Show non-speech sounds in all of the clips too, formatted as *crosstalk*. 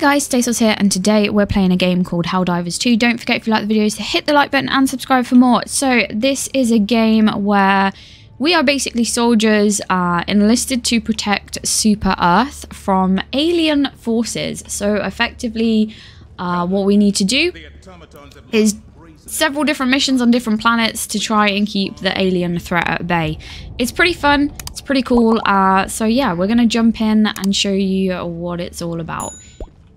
guys, Stacels here, and today we're playing a game called Helldivers 2. Don't forget, if you like the videos, to hit the like button and subscribe for more. So, this is a game where we are basically soldiers uh, enlisted to protect Super Earth from alien forces. So, effectively, uh, what we need to do is several different missions on different planets to try and keep the alien threat at bay. It's pretty fun, it's pretty cool, uh, so yeah, we're going to jump in and show you what it's all about.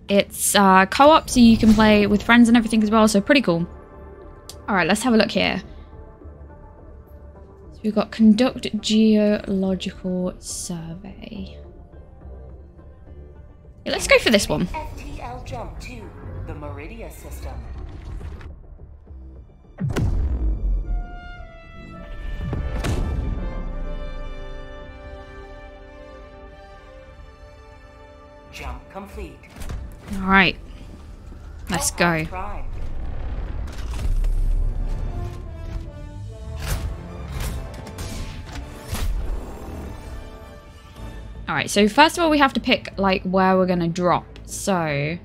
It's uh, co-op, so you can play with friends and everything as well, so pretty cool. Alright, let's have a look here. So we've got Conduct Geological Survey. Yeah, let's go for this one. FTL jump to the Meridia system. Jump complete. Alright. Let's go. Alright, so first of all we have to pick like where we're gonna drop. So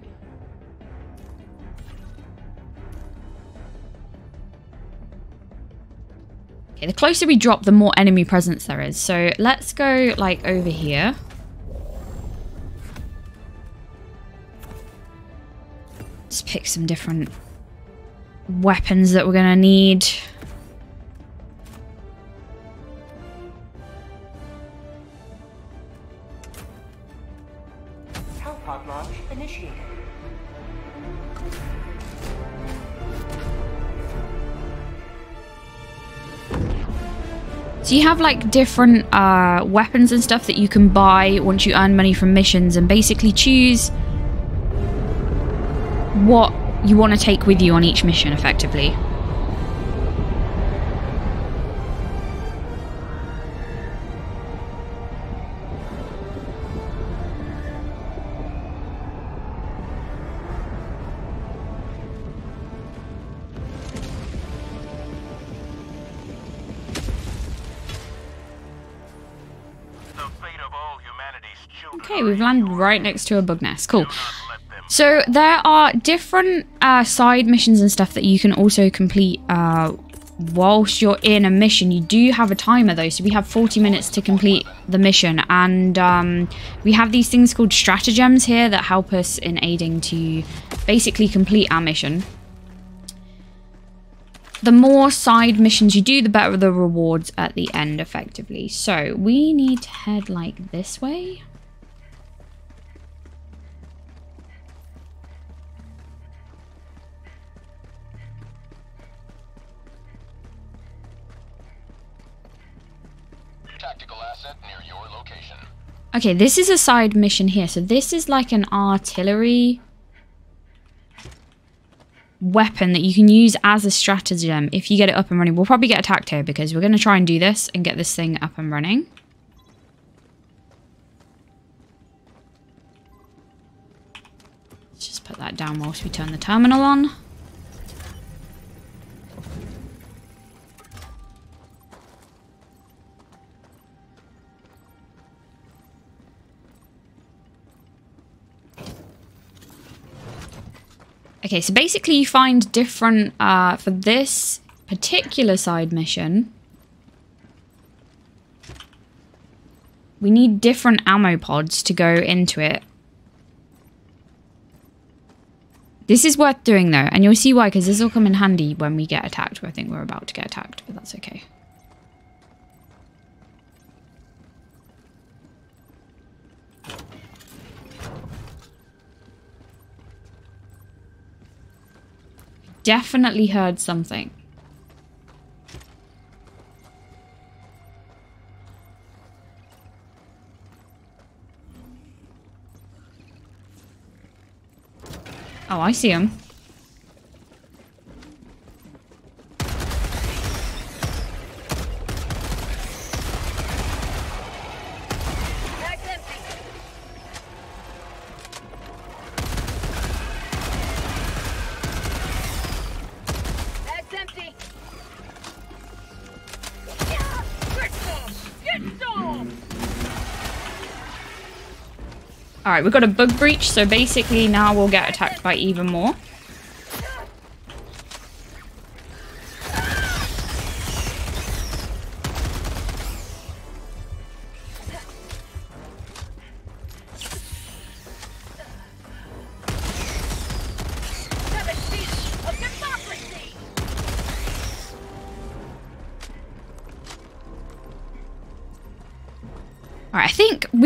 Okay, the closer we drop, the more enemy presence there is. So let's go like over here. Just pick some different weapons that we're gonna need. Hellpod launch initiated. So you have like different uh, weapons and stuff that you can buy once you earn money from missions and basically choose you want to take with you on each mission effectively. The fate of all humanity's children. Okay, we've landed right next to a bug nest. Cool. So there are different uh, side missions and stuff that you can also complete uh, whilst you're in a mission. You do have a timer though, so we have 40 minutes to complete the mission, and um, we have these things called stratagems here that help us in aiding to basically complete our mission. The more side missions you do, the better the rewards at the end, effectively. So we need to head like this way. Okay, this is a side mission here. So this is like an artillery weapon that you can use as a stratagem if you get it up and running. We'll probably get attacked here because we're going to try and do this and get this thing up and running. Let's just put that down whilst we turn the terminal on. Okay, so basically you find different, uh, for this particular side mission, we need different ammo pods to go into it. This is worth doing though, and you'll see why, because this will come in handy when we get attacked. I think we're about to get attacked, but that's okay. Definitely heard something. Oh, I see him. We've got a bug breach, so basically now we'll get attacked by even more.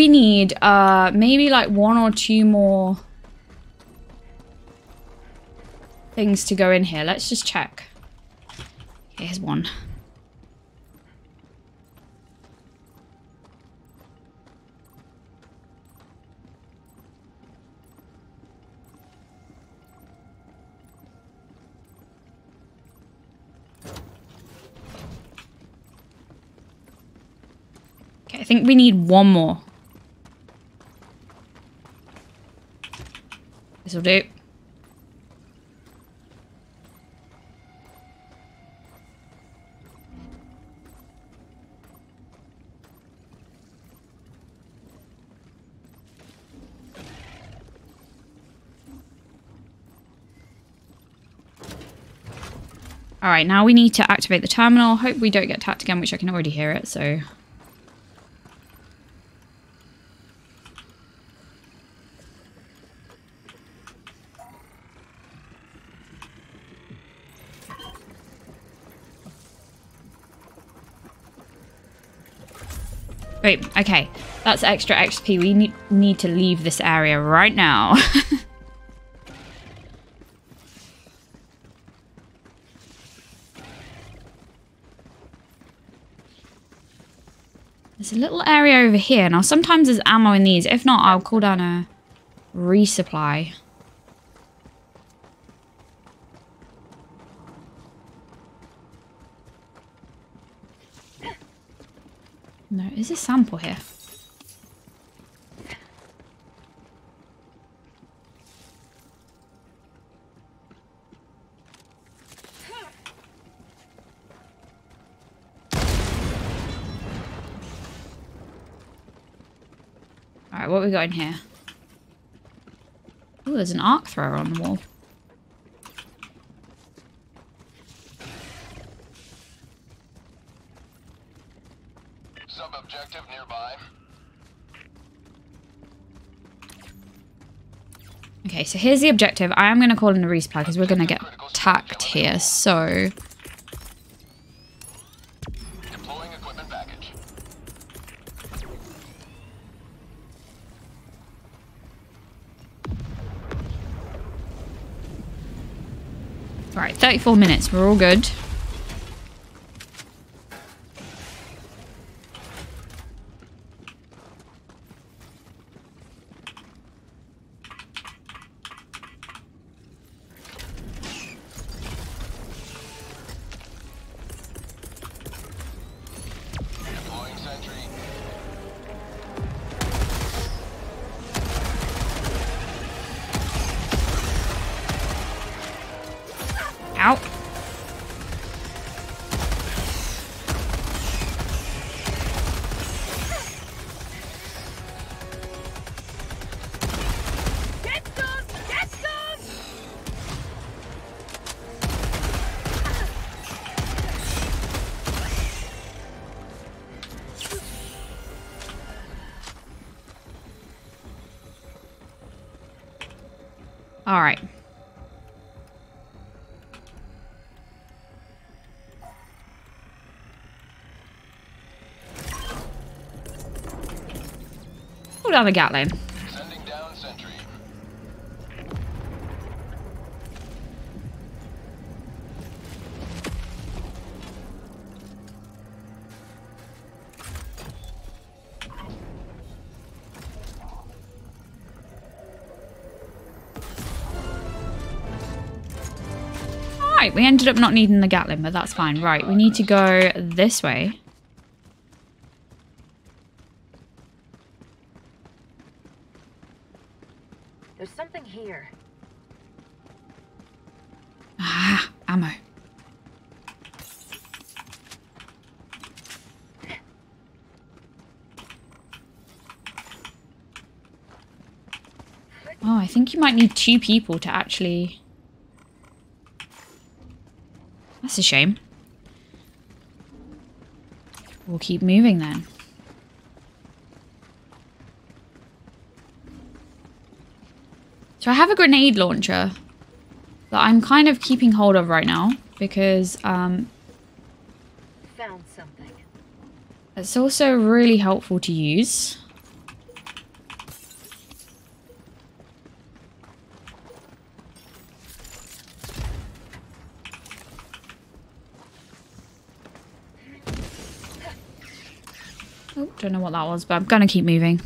We need uh maybe like one or two more things to go in here. Let's just check. Here's one. Okay, I think we need one more. This'll do. Alright, now we need to activate the terminal. Hope we don't get tapped again, which I can already hear it, so... Wait, okay. That's extra XP. We need, need to leave this area right now. *laughs* There's a little area over here. Now, sometimes there's ammo in these. If not, I'll call down a resupply. No, is a sample here? Alright, what we got in here? Oh, there's an arc thrower on the wall. Sub-objective nearby. Okay, so here's the objective. I am going to call in a resupply because we're going to get attacked here. So, package. right, 34 minutes. We're all good. All right. Hold on the Gatling. Alright, we ended up not needing the Gatling, but that's fine. Right, we need to go this way. There's something here. Ah, ammo. Oh, I think you might need two people to actually... That's a shame. We'll keep moving then. So I have a grenade launcher that I'm kind of keeping hold of right now because um, Found something. it's also really helpful to use. Oh, don't know what that was, but I'm gonna keep moving.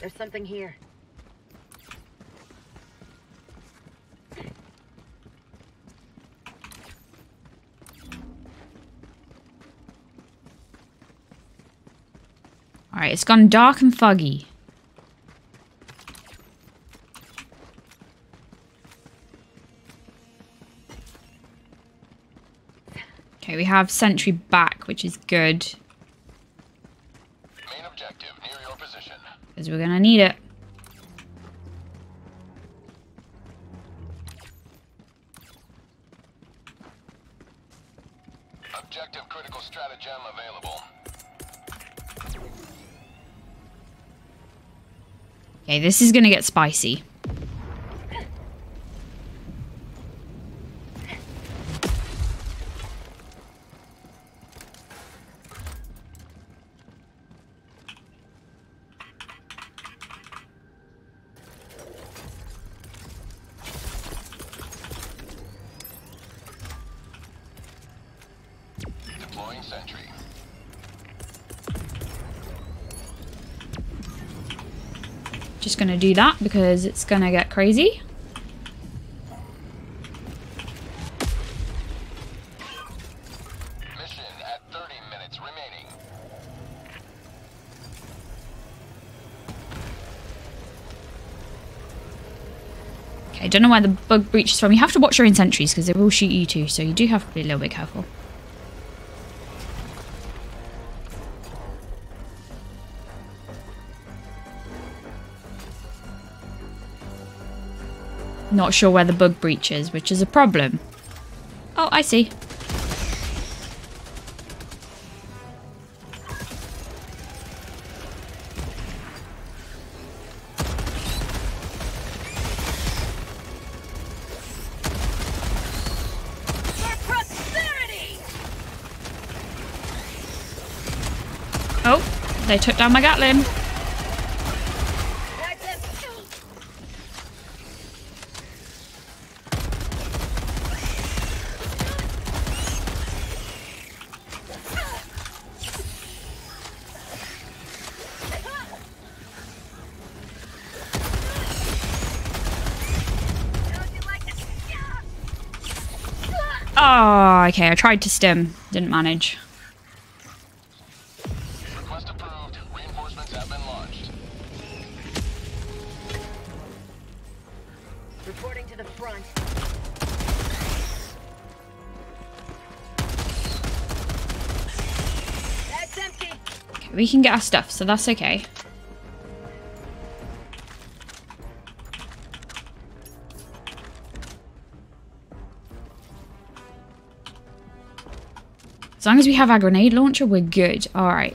There's something here. Alright, it's gone dark and foggy. Have sentry back, which is good. Main objective near your position. Because we're gonna need it. Objective critical stratagem available. Okay, this is gonna get spicy. Deploying sentry. Just gonna do that because it's gonna get crazy. Mission at 30 minutes remaining. Okay, I don't know where the bug breach is from. You have to watch your own sentries because they will shoot you too, so you do have to be a little bit careful. Not sure where the bug breach is, which is a problem. Oh, I see. Oh, they took down my Gatling. Oh, okay, I tried to stim. Didn't manage. Request approved. Reinforcements have been launched. Reporting to the front. That's empty. Okay, we can get our stuff, so that's okay. Long as we have our grenade launcher, we're good. Alright.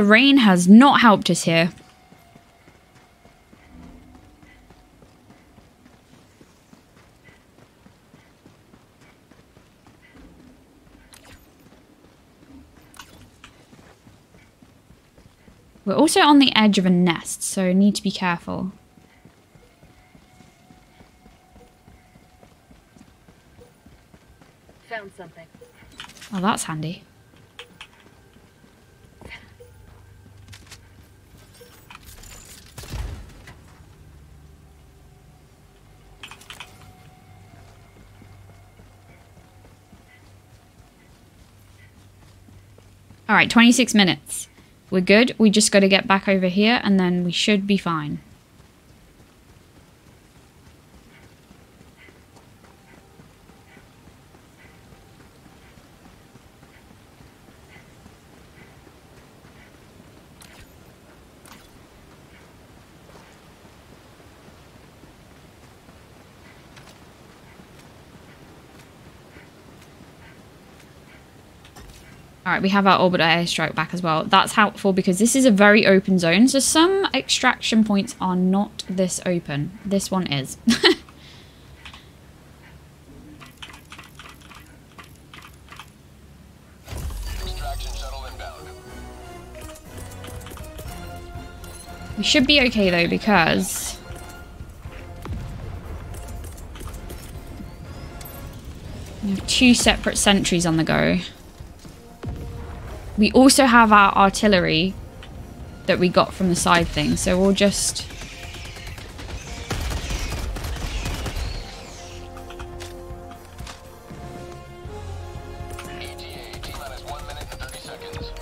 The rain has not helped us here. We're also on the edge of a nest, so need to be careful. Found something. Oh, that's handy. All right, 26 minutes. We're good. We just got to get back over here and then we should be fine. Right, we have our orbital airstrike back as well. That's helpful because this is a very open zone. So some extraction points are not this open. This one is. Extraction shuttle inbound. we should be okay though because... We have two separate sentries on the go. We also have our artillery that we got from the side thing. So we'll just... ETA, T minus 1 minute and 30 seconds.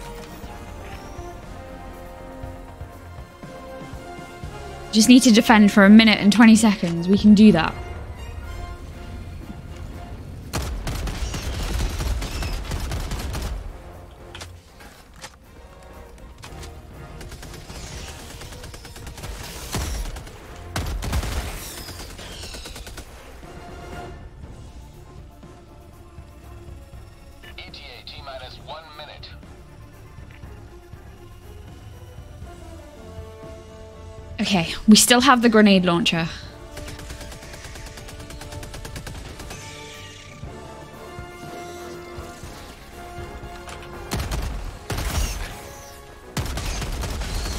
Just need to defend for a minute and 20 seconds. We can do that. We still have the grenade launcher.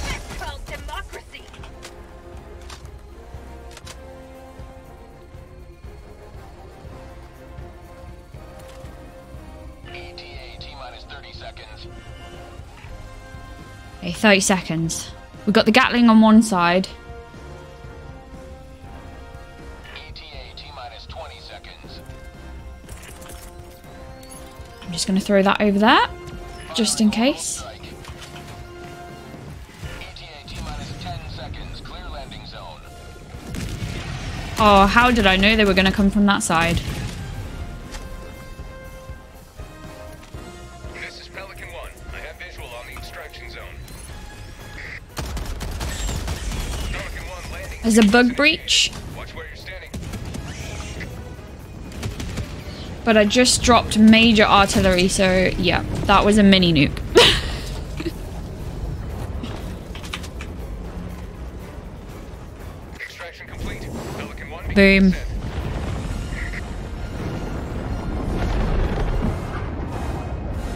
That's called democracy. ETA, T minus 30 seconds. Okay, 30 seconds. We've got the Gatling on one side. Going to throw that over there, just in case. Strike. ETA, T minus 10 seconds. Clear landing zone. Oh, how did I know they were going to come from that side? This is Pelican 1. I have visual on the extraction zone. Pelican 1 landing. There's a bug breach, but I just dropped major artillery, so yeah, that was a mini nuke. Extraction complete. Pelican 1 Boom.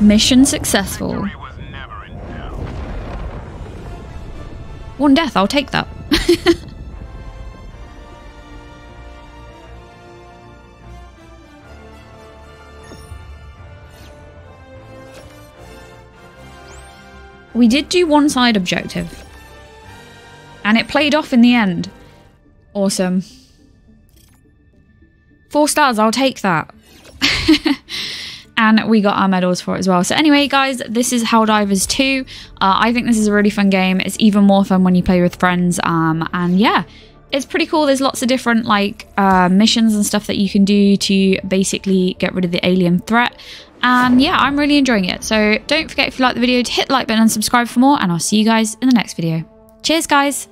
Mission successful. Victory was never in doubt. One death, I'll take that. *laughs* we did do one side objective. And it played off in the end. Awesome. Four stars, I'll take that. *laughs* and we got our medals for it as well. So anyway, guys, this is Helldivers 2. Uh, I think this is a really fun game. It's even more fun when you play with friends. Um, and yeah, it's pretty cool. There's lots of different like uh, missions and stuff that you can do to basically get rid of the alien threat. And yeah, I'm really enjoying it. So don't forget if you like the video to hit the like button and subscribe for more. And I'll see you guys in the next video. Cheers, guys.